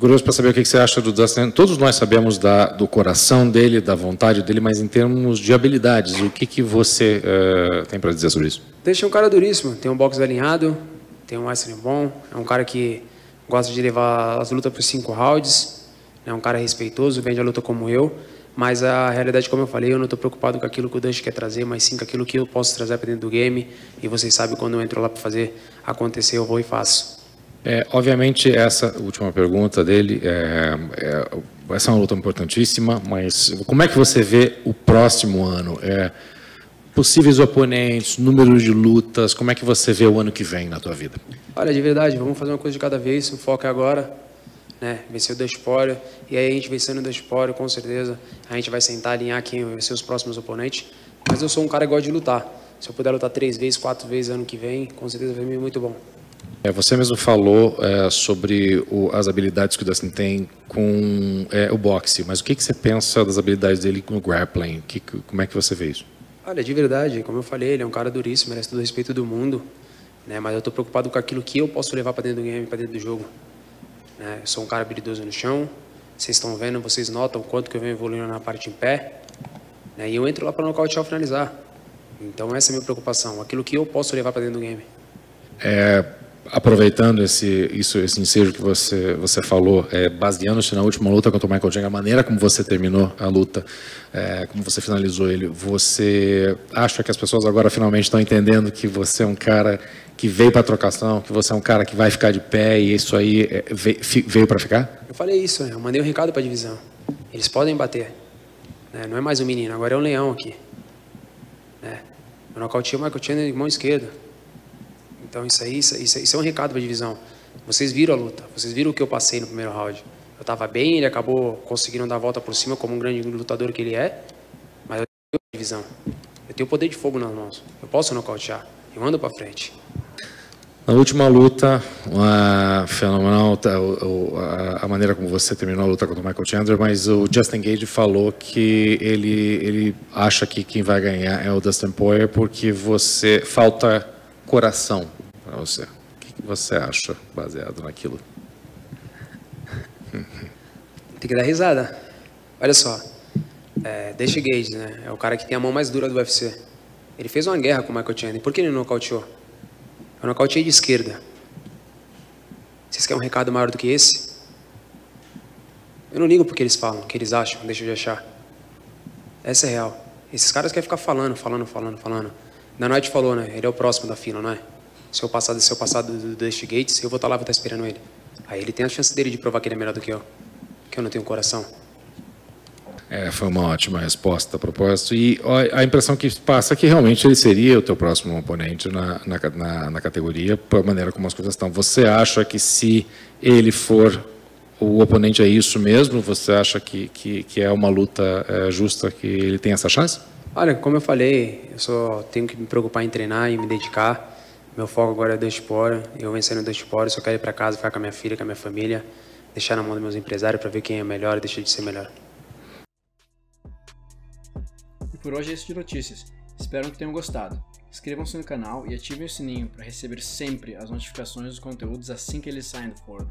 curioso para saber o que você acha do Dustin. Todos nós sabemos da, do coração dele, da vontade dele, mas em termos de habilidades, o que, que você uh, tem para dizer sobre isso? Deixa um cara duríssimo. Tem um boxe alinhado, tem um wrestling bom, é um cara que gosta de levar as lutas para cinco rounds, é um cara respeitoso, vende a luta como eu. Mas a realidade, como eu falei, eu não estou preocupado com aquilo que o Dust quer trazer, mas sim com aquilo que eu posso trazer para dentro do game. E vocês sabem, quando eu entro lá para fazer acontecer, eu vou e faço. É, obviamente, essa última pergunta dele, é, é, essa é uma luta importantíssima, mas como é que você vê o próximo ano? É, possíveis oponentes, número de lutas, como é que você vê o ano que vem na tua vida? Olha, de verdade, vamos fazer uma coisa de cada vez, o foco é agora, né? Vencer o Despório, e aí a gente vencendo o Despório, com certeza, a gente vai sentar, alinhar quem vai ser os próximos oponentes, mas eu sou um cara que gosta de lutar, se eu puder lutar três vezes, quatro vezes ano que vem, com certeza vai ser muito bom. É, você mesmo falou é, sobre o, as habilidades que o Dustin tem com é, o boxe, mas o que, que você pensa das habilidades dele com o grappling? Que, como é que você vê isso? Olha, de verdade, como eu falei, ele é um cara duríssimo, merece todo o respeito do mundo, né? mas eu estou preocupado com aquilo que eu posso levar para dentro do game, para dentro do jogo. Né? Eu sou um cara habilidoso no chão, vocês estão vendo, vocês notam o quanto que eu venho evoluindo na parte em pé, né? e eu entro lá para nocautear ou finalizar. Então essa é a minha preocupação, aquilo que eu posso levar para dentro do game. É, aproveitando esse isso esse ensejo que você você falou, é, baseando-se na última luta contra o Michael Jagger, a maneira como você terminou a luta, é, como você finalizou ele, você acha que as pessoas agora finalmente estão entendendo que você é um cara que veio para trocação, que você é um cara que vai ficar de pé e isso aí é, veio, veio para ficar? Eu falei isso, né? eu mandei um recado para a divisão. Eles podem bater. Né? Não é mais um menino, agora é um leão aqui. Né? Eu nocauteei o Michael Chandler de mão esquerda. Então isso aí, isso, isso, isso é um recado para a divisão. Vocês viram a luta, vocês viram o que eu passei no primeiro round. Eu estava bem, ele acabou conseguindo dar a volta por cima como um grande lutador que ele é, mas eu tenho divisão. Eu tenho poder de fogo nas mãos. Eu posso nocautear. Eu ando para frente. Na última luta, uma fenomenal tá, a, maneira como você terminou a luta contra o Michael Chandler, mas o Justin Gage falou que ele, ele acha que quem vai ganhar é o Dustin Poirier porque você falta coração você. O que você acha baseado naquilo? Tem que dar risada. Olha só, é, Dash Gage, né? É o cara que tem a mão mais dura do UFC. Ele fez uma guerra com o Michael Chandler. Por que ele não nocauteou? Eu nocauteei de esquerda. Vocês querem um recado maior do que esse? Eu não ligo porque eles falam, o que eles acham, deixa de achar. Essa é real. Esses caras querem ficar falando, falando, falando, falando. Na noite falou, né? Ele é o próximo da fila, não é? Se eu passar, se eu passar do, do Dusty Gates, eu vou estar lá, vou estar esperando ele. Aí ele tem a chance dele de provar que ele é melhor do que eu. Que eu não tenho coração. É, foi uma ótima resposta a propósito. E a impressão que passa é que realmente ele seria o teu próximo oponente na, na, na, na categoria, por maneira como as coisas estão. Você acha que se ele for o oponente é isso mesmo? Você acha que, que, que é uma luta é, justa, que ele tem essa chance? Olha, como eu falei, eu só tenho que me preocupar em treinar e me dedicar. Meu foco agora é do Espora. Eu vencendo do Espora, só quero ir para casa, ficar com a minha filha, com a minha família, deixar na mão dos meus empresários para ver quem é melhor e deixar de ser melhor. E por hoje é isso de notícias. Espero que tenham gostado. Inscrevam-se no canal e ativem o sininho para receber sempre as notificações dos conteúdos assim que eles saem do forno.